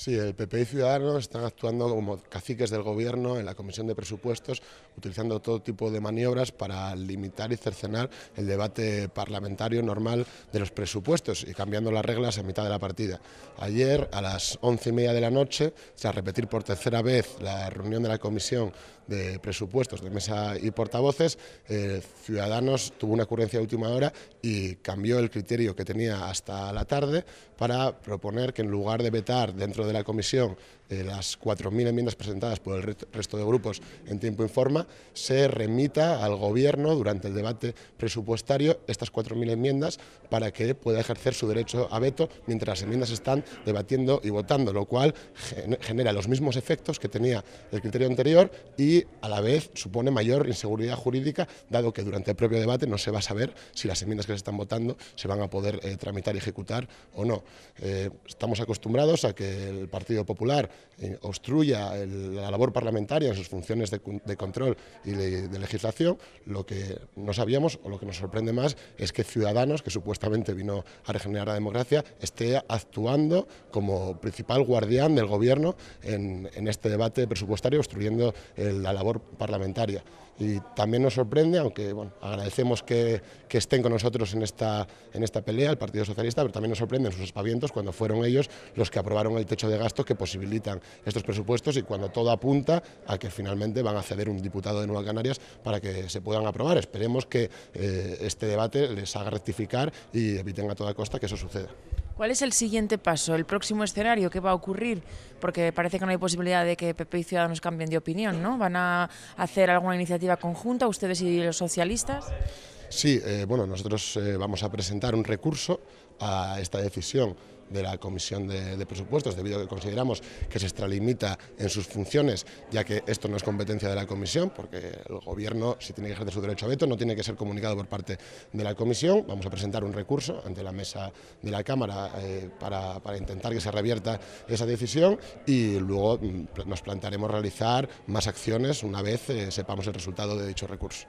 Sí, el PP y Ciudadanos están actuando como caciques del gobierno en la Comisión de Presupuestos, utilizando todo tipo de maniobras para limitar y cercenar el debate parlamentario normal de los presupuestos y cambiando las reglas a mitad de la partida. Ayer, a las once y media de la noche, tras repetir por tercera vez la reunión de la Comisión de Presupuestos de Mesa y Portavoces, eh, Ciudadanos tuvo una ocurrencia de última hora y cambió el criterio que tenía hasta la tarde para proponer que en lugar de vetar dentro de la comisión de las 4.000 enmiendas presentadas por el resto de grupos en tiempo y forma, se remita al Gobierno durante el debate presupuestario estas 4.000 enmiendas para que pueda ejercer su derecho a veto mientras las enmiendas están debatiendo y votando, lo cual genera los mismos efectos que tenía el criterio anterior y a la vez supone mayor inseguridad jurídica, dado que durante el propio debate no se va a saber si las enmiendas que se están votando se van a poder eh, tramitar y ejecutar o no. Eh, estamos acostumbrados a que el Partido Popular eh, obstruya la labor parlamentaria en sus funciones de, control y de, legislación, lo que no sabíamos o lo que nos sorprende más es que Ciudadanos, que supuestamente vino a regenerar la democracia, esté actuando como principal guardián del Gobierno en, este debate presupuestario, obstruyendo la labor parlamentaria. Y también nos sorprende, aunque agradecemos que, estén con nosotros en esta, en esta pelea, el Partido Socialista, pero también nos sorprenden sus espavientos cuando fueron ellos los que aprobaron el techo de gasto que posibilitan estos presupuestos y cuando todo apunta a que finalmente van a ceder un diputado de Nueva Canarias para que se puedan aprobar. Esperemos que eh, este debate les haga rectificar y eviten a toda costa que eso suceda. ¿Cuál es el siguiente paso, el próximo escenario? ¿Qué va a ocurrir? Porque parece que no hay posibilidad de que PP y Ciudadanos cambien de opinión, ¿no? ¿Van a hacer alguna iniciativa conjunta, ustedes y los socialistas? Sí, eh, bueno, nosotros eh, vamos a presentar un recurso a esta decisión de la Comisión de, Presupuestos, debido a que consideramos que se extralimita en sus funciones, ya que esto no es competencia de la Comisión, porque el Gobierno, si tiene que ejercer su derecho a veto, no tiene que ser comunicado por parte de la Comisión. Vamos a presentar un recurso ante la mesa de la Cámara eh, para, intentar que se revierta esa decisión y luego mm, nos plantearemos realizar más acciones una vez sepamos el resultado de dicho recurso.